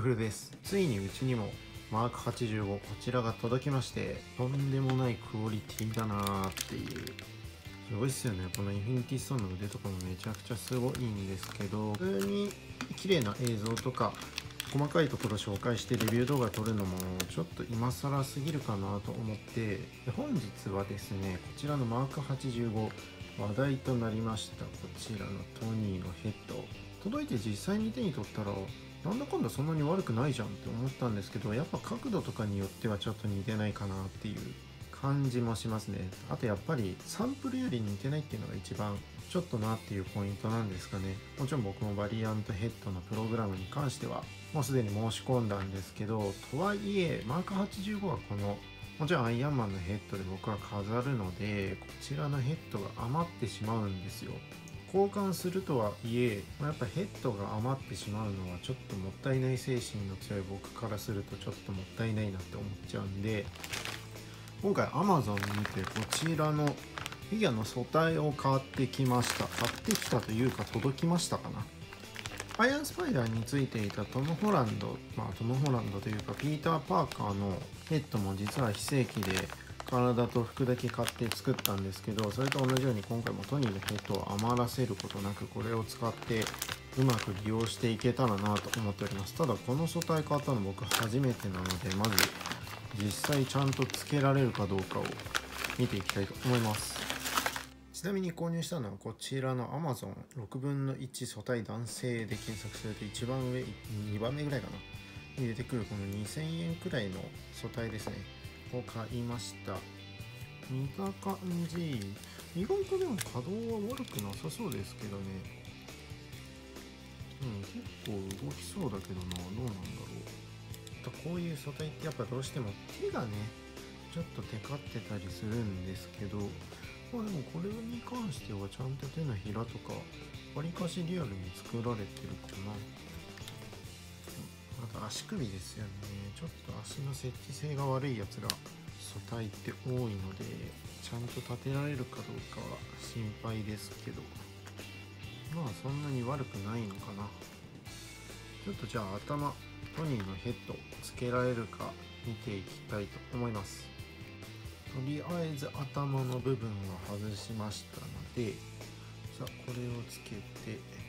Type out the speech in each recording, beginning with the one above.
フルです。ついにうちにもマーク85こちらが届きましてとんでもないクオリティだなーっていう。すごいっすよね。このインフィニティストーンの腕とかもめちゃくちゃすごいんですけど普通に綺麗な映像とか細かいところ紹介してレビュー動画撮るのもちょっと今更すぎるかなと思って本日はですねこちらのマーク85話題となりました。こちらのトニーのヘッド。届いて実際に手に取ったらなんだかんだそんなに悪くないじゃんって思ったんですけどやっぱ角度とかによってはちょっと似てないかなっていう感じもしますね。あとやっぱりサンプルより似てないっていうのが一番ちょっとなっていうポイントなんですかね。もちろん僕もバリアントヘッドのプログラムに関してはもうすでに申し込んだんですけどとはいえマーク85はこのもちろんアイアンマンのヘッドで僕は飾るのでこちらのヘッドが余ってしまうんですよ。交換するとはいえまやっぱヘッドが余ってしまうのはちょっともったいない精神の強い僕からするとちょっともったいないなって思っちゃうんで今回 Amazon 見てこちらのフィギュアの素体を買ってきました。買ってきたというか届きましたかな。アイアンスパイダーについていたトム・ホランドまあトム・ホランドというかピーター・パーカーのヘッドも実は非正規で体と服だけ買って作ったんですけどそれと同じように今回もトニーのヘッドを余らせることなくこれを使ってうまく利用していけたらなと思っております。ただこの素体買ったの僕初めてなのでまず実際ちゃんとつけられるかどうかを見ていきたいと思います。ちなみに購入したのはこちらの Amazon6 分の1素体男性で検索すると一番上2番目ぐらいかな？に出てくるこの2000円くらいの素体ですね。を買いました。見た感じ意外とでも稼働は悪くなさそうですけどね。うん結構動きそうだけどな。どうなんだろう。こういう素体ってやっぱどうしても手がねちょっとテカってたりするんですけどまあでもこれに関してはちゃんと手のひらとかわりかしリアルに作られてるかな。と足首ですよね。ちょっと足の設置性が悪いやつが素体って多いのでちゃんと立てられるかどうかは心配ですけど。まあそんなに悪くないのかな。ちょっとじゃあ頭トニーのヘッドつけられるか見ていきたいと思います。とりあえず頭の部分は外しましたのでさあこれをつけて。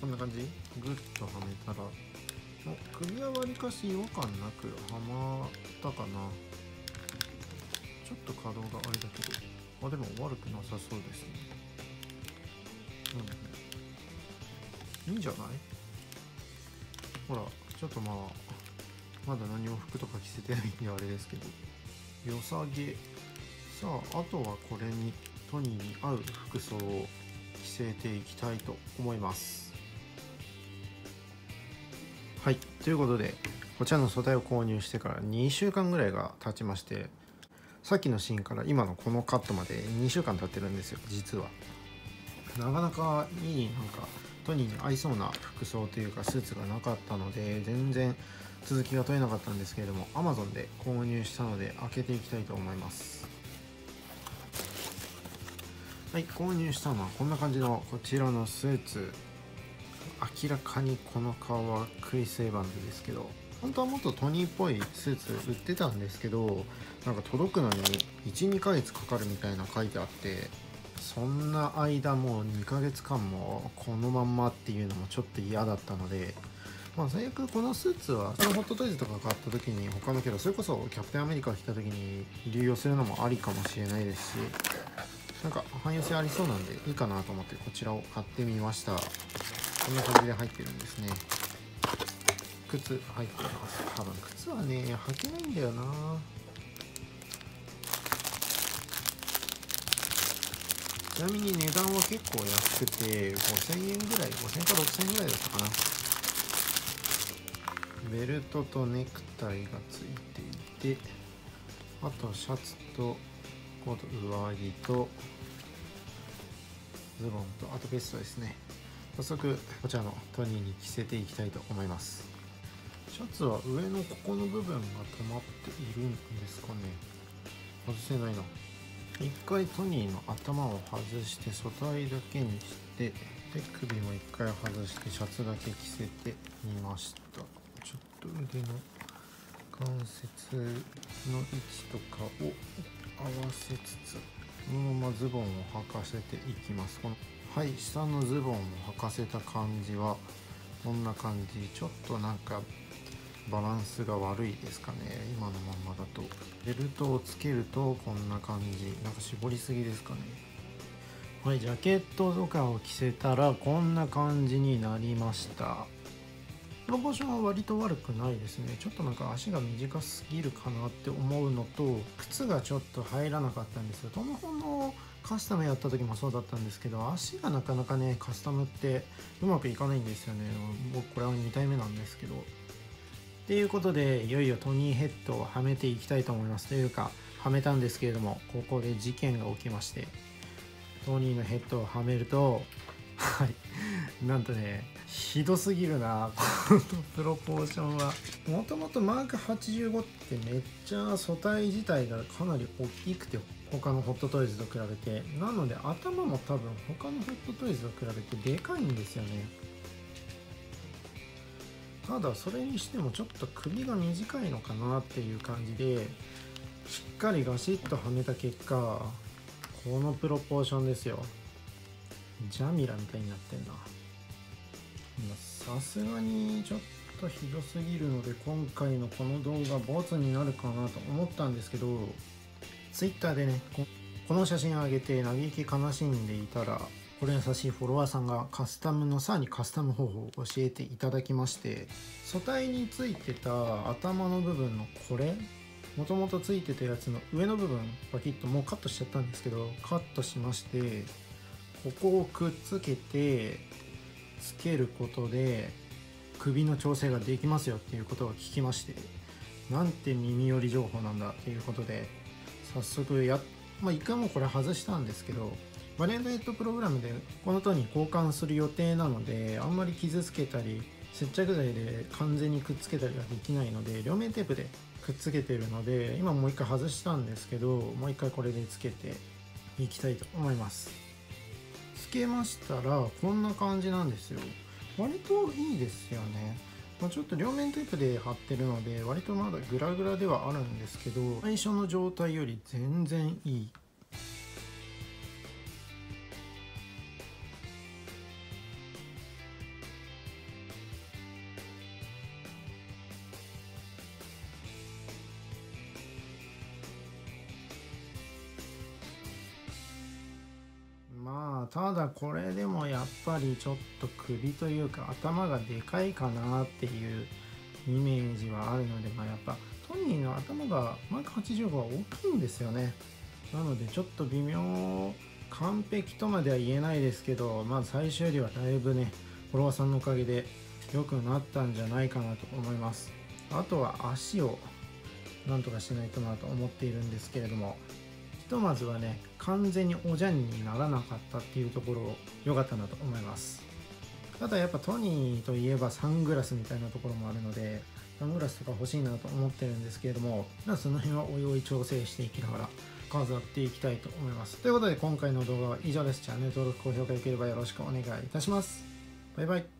こんな感じ？グッとはめたら。首はわりかし違和感なくはまったかな。ちょっと可動があれだけど。あでも悪くなさそうですね。うん。いいんじゃない？ほらちょっとまあまだ何も服とか着せてないんであれですけど。良さげ。さああとはこれにトニーに合う服装を着せていきたいと思いますはい。ということでこちらの素材を購入してから2週間ぐらいが経ちましてさっきのシーンから今のこのカットまで2週間経ってるんですよ実は。なかなかいいなんかトニーに合いそうな服装というかスーツがなかったので全然続きが取れなかったんですけれども Amazon で購入したので開けていきたいと思います。はい購入したのはこんな感じのこちらのスーツ。明らかにこの顔はクリス・エヴァンズですけど本当はもっとトニーっぽいスーツ売ってたんですけどなんか届くのに12ヶ月かかるみたいな書いてあってそんな間もう2ヶ月間もこのまんまっていうのもちょっと嫌だったのでまあ最悪このスーツはそのホットトイズとか買った時に他のけどそれこそキャプテンアメリカ来た時に流用するのもありかもしれないですしなんか汎用性ありそうなんでいいかなと思ってこちらを買ってみました。こんな感じで入ってるんですね。靴入ってます。多分靴はね履けないんだよな。ちなみに値段は結構安くて5000円ぐらい5000か6000円ぐらいだったかな。ベルトとネクタイがついていてあとシャツとコート上着とズボンとあとベストですね。早速こちらのトニーに着せていきたいと思います。シャツは上のここの部分が止まっているんですかね。外せないな。一回トニーの頭を外して素体だけにして手首も一回外してシャツだけ着せてみました。ちょっと腕の関節の位置とかを合わせつつこのままズボンを履かせていきます。このはい下のズボンを履かせた感じはこんな感じ？ちょっとなんかバランスが悪いですかね。今のままだと。ベルトをつけるとこんな感じ。なんか絞りすぎですかね。はいジャケットとかを着せたらこんな感じになりました。プロポーションは割と悪くないですね。ちょっとなんか足が短すぎるかなって思うのと靴がちょっと入らなかったんですよ。トムホのカスタムやった時もそうだったんですけど足がなかなかねカスタムってうまくいかないんですよね。僕これは2体目なんですけど。ということでいよいよトニーヘッドをはめていきたいと思います。というかはめたんですけれどもここで事件が起きましてトニーのヘッドをはめるとはいなんとねひどすぎるな。このプロポーションは。もともとマーク85ってめっちゃ素体自体がかなり大きくて他のホットトイズと比べて。なので頭も多分他のホットトイズと比べてでかいんですよね。ただそれにしてもちょっと首が短いのかなっていう感じでしっかりガシッとはめた結果このプロポーションですよ。ジャミラみたいになってんな。さすがにちょっとひどすぎるので今回のこの動画ボツになるかなと思ったんですけど Twitter でねこの写真を上げて嘆き悲しんでいたらこれ優しいフォロワーさんがカスタムのさらにカスタム方法を教えていただきまして素体についてた頭の部分のこれもともとついてたやつの上の部分パキッともうカットしちゃったんですけどカットしましてここをくっつけてつけることで首の調整ができますよっていうことを聞きましてなんて耳寄り情報なんだっていうことで早速やまあ一回もこれ外したんですけどバリエントヘッドプログラムでこの塔に交換する予定なのであんまり傷つけたり接着剤で完全にくっつけたりはできないので両面テープでくっつけてるので今もう一回外したんですけどもう一回これでつけていきたいと思います。つけましたらこんな感じなんですよ。割といいですよね。まあ、ちょっと両面テープで貼ってるので割とまだグラグラではあるんですけど最初の状態より全然いいただこれでもやっぱりちょっと首というか頭がでかいかなっていうイメージはあるのでまあやっぱトニーの頭がマーク85は大きいんですよね。なのでちょっと微妙完璧とまでは言えないですけどまあ最初よりはだいぶねフォロワーさんのおかげで良くなったんじゃないかなと思います。あとは足をなんとかしないとなと思っているんですけれどもとまずはね完全におじゃんにならなかったっていうところ良かったなと思います。ただやっぱトニーといえばサングラスみたいなところもあるのでサングラスとか欲しいなと思ってるんですけれどもその辺はおいおい調整していきながら飾っていきたいと思います。ということで今回の動画は以上です。チャンネル登録高評価良ければよろしくお願いいたします。バイバイ。